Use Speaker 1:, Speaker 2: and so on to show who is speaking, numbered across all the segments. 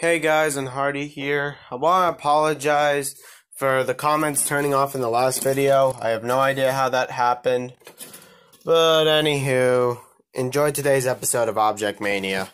Speaker 1: Hey guys, Unheardy here. I want to apologize for the comments turning off in the last video. I have no idea how that happened. But anywho, enjoy today's episode of Object Mania.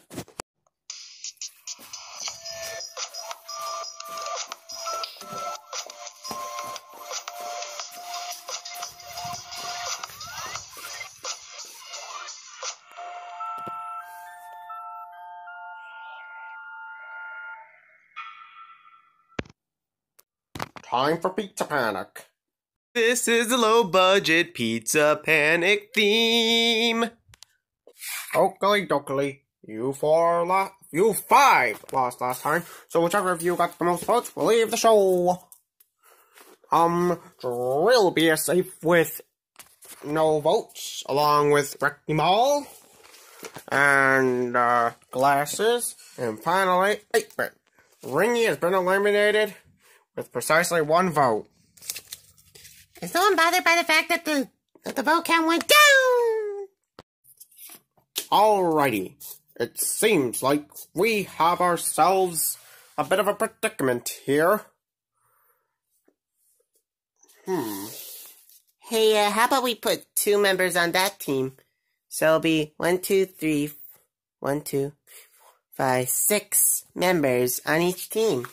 Speaker 1: Time for Pizza Panic. This is the low budget Pizza Panic theme. Oakley dokley. You four lost. You five lost last time. So whichever of you got the most votes will leave the show. Um, Drill be a safe with no votes, along with Brecky Ball and uh, glasses, and finally, 8-bit. Ringy has been eliminated with precisely one vote.
Speaker 2: Is no one bothered by the fact that the that the vote count went down?
Speaker 1: Alrighty. It seems like we have ourselves a bit of a predicament here. Hmm.
Speaker 2: Hey, uh, how about we put two members on that team? So it'll be one, two, three, one, two, five, six members on each team.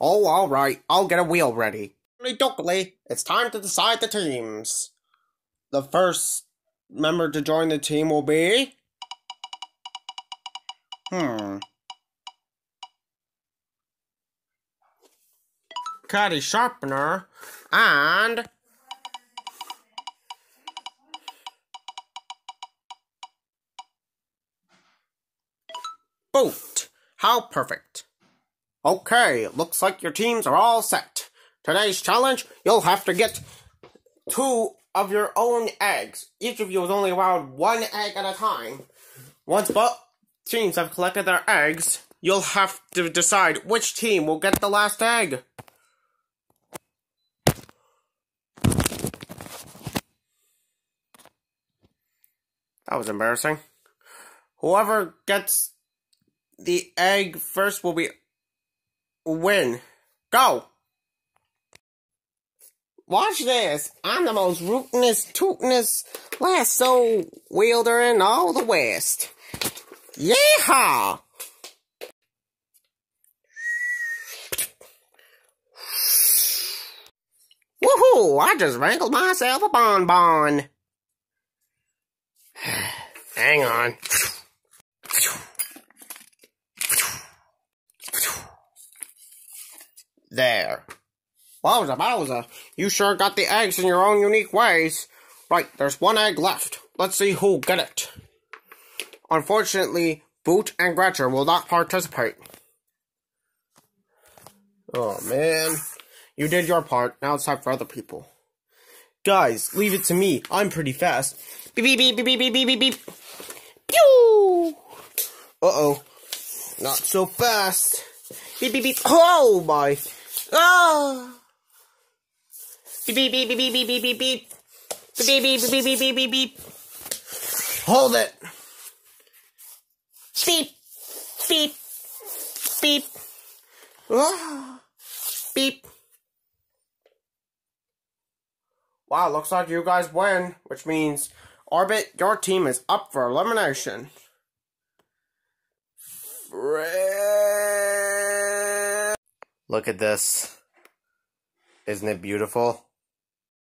Speaker 1: Oh, alright. I'll get a wheel ready. Dookly, it's time to decide the teams. The first member to join the team will be... Hmm. Caddy Sharpener and... Boat. How perfect. Okay, it looks like your teams are all set. Today's challenge, you'll have to get two of your own eggs. Each of you is only allowed one egg at a time. Once both teams have collected their eggs, you'll have to decide which team will get the last egg. That was embarrassing. Whoever gets the egg first will be win. Go! Watch this. I'm the most rootinest, tootinest lasso wielder in all the West. Yeehaw! Woohoo! I just wrangled myself a bonbon. Hang on. There. Wowza, wowza. You sure got the eggs in your own unique ways. Right, there's one egg left. Let's see who'll get it. Unfortunately, Boot and Gretcher will not participate. Oh, man. You did your part. Now it's time for other people. Guys, leave it to me. I'm pretty fast. Beep, beep, beep, beep, beep, beep, beep, beep. Pew! Uh-oh. Not so fast. Beep, beep, beep. Oh, my. Oh! Beep, beep, beep, beep, beep, beep, beep, beep. Beep, beep, beep, beep, beep, beep, beep, beep. Hold it. Beep, beep, beep. Oh. Beep. Wow, looks like you guys win, which means Orbit, your team is up for elimination. Look at this. Isn't it beautiful?